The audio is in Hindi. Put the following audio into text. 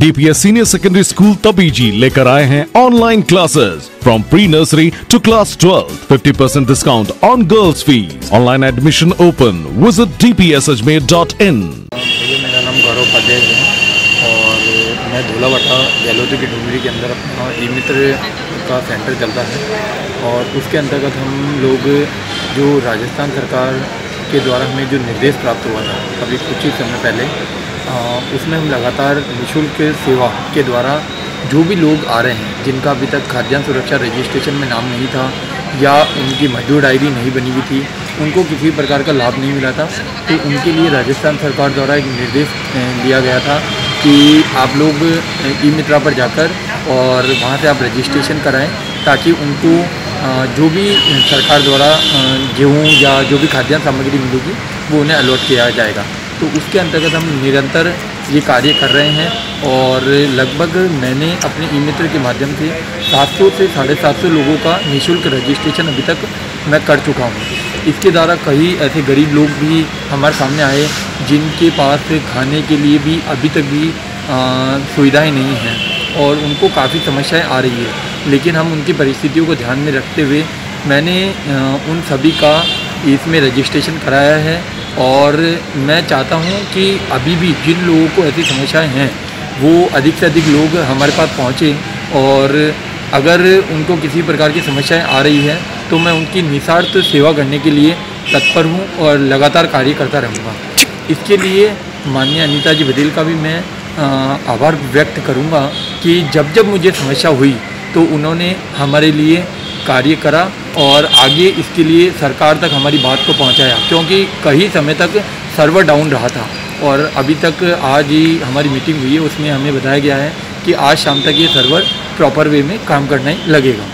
DPS senior secondary school Tabiji लेकर आए हैं online classes from pre nursery to class twelve fifty percent discount on girls fees online admission open visit D P S Ajmer dot in मेरा नाम गौरव उपाध्याय है और मैं धोलावटा गहलोती की के अंदर अपना ई मित्र का सेंटर चलता है और उसके अंतर्गत हम लोग जो राजस्थान सरकार के द्वारा हमें जो निर्देश प्राप्त हुआ था, अभी कुछ ही समय पहले उसमें हम लगातार निःशुल्क सेवा के द्वारा जो भी लोग आ रहे हैं, जिनका अभी तक खाद्यान्न सुरक्षा रजिस्ट्रेशन में नाम नहीं था या उनकी मजदूर डायरी नहीं बनी हुई थी, उनको किसी प्रकार का लाभ नहीं मिला था तो उनके लिए राजस्थान सरकार द्वारा एक निर्देश दिया गया था कि आप लोग ई मित्रा पर जाकर और वहाँ से आप रजिस्ट्रेशन कराएँ, ताकि उनको जो भी सरकार द्वारा गेहूँ या जो भी खाद्यान्न सामग्री मिलेगी, वो उन्हें अलॉट किया जाएगा। तो उसके अंतर्गत हम निरंतर ये कार्य कर रहे हैं और लगभग मैंने अपने ई मित्र के माध्यम से 700 से साढ़े सात लोगों का निःशुल्क रजिस्ट्रेशन अभी तक मैं कर चुका हूँ। इसके द्वारा कई ऐसे गरीब लोग भी हमारे सामने आए, जिनके पास खाने के लिए भी अभी तक भी सुविधाएँ नहीं हैं और उनको काफ़ी समस्याएँ आ रही है। लेकिन हम उनकी परिस्थितियों को ध्यान में रखते हुए मैंने उन सभी का इसमें रजिस्ट्रेशन कराया है और मैं चाहता हूँ कि अभी भी जिन लोगों को ऐसी समस्याएँ हैं, वो अधिक से अधिक लोग हमारे पास पहुँचे और अगर उनको किसी प्रकार की समस्याएँ आ रही है तो मैं उनकी निस्वार्थ सेवा करने के लिए तत्पर हूँ और लगातार कार्य करता रहूँगा। इसके लिए माननीय अनीता जी बदेल का भी मैं आभार व्यक्त करूँगा कि जब जब मुझे समस्या हुई तो उन्होंने हमारे लिए कार्य करा और आगे इसके लिए सरकार तक हमारी बात को पहुँचाया, क्योंकि कई समय तक सर्वर डाउन रहा था। और अभी तक आज ही हमारी मीटिंग हुई है, उसमें हमें बताया गया है कि आज शाम तक ये सर्वर प्रॉपर वे में काम करने लगेगा।